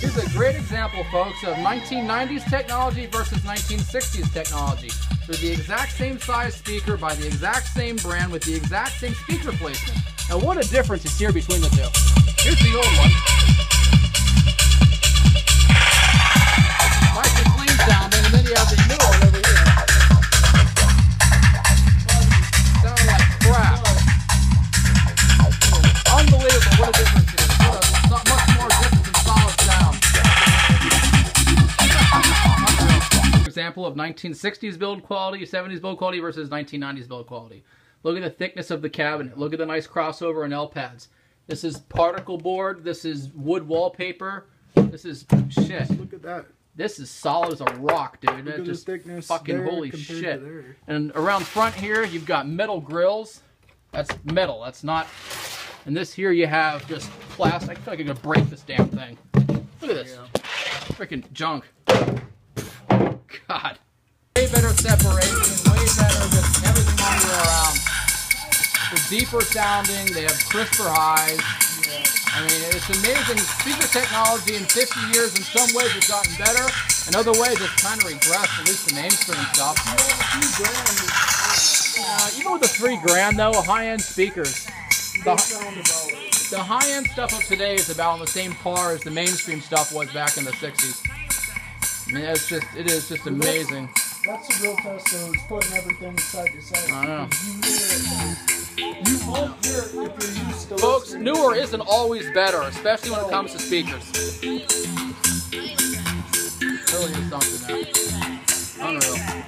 Here's a great example, folks, of 1990s technology versus 1960s technology. They're the exact same size speaker by the exact same brand with the exact same speaker placement. Now, what a difference is here between the two. Here's the old one. Example of 1960s build quality, 70s build quality versus 1990s build quality. Look at the thickness of the cabinet. Look at the nice crossover and L pads. This is particle board. This is wood wallpaper. This is shit. Look at that. This is solid as a rock, dude. Look That at the just thickness fucking holy to shit. And around front here, you've got metal grills. That's metal. That's not. And this here, you have just plastic. I feel like I could break this damn thing. Look at this. Freaking junk. God. Way better separation. Way better just everything all the way around. They're deeper sounding. They have crisper highs. I mean, it's amazing. Speaker technology in 50 years, in some ways, has gotten better. In other ways, it's kind of regressed, at least the mainstream stuff. Uh, even with the three grand, though, high-end speakers, the, the high-end stuff of today is about on the same par as the mainstream stuff was back in the 60s. I mean, it's just, it is just amazing. That's the real test, though, is putting everything side to side. I know. You, hear it. you won't hear it if you're used to Folks, listening. newer isn't always better, especially when it comes to speakers. Really is something there. Unreal.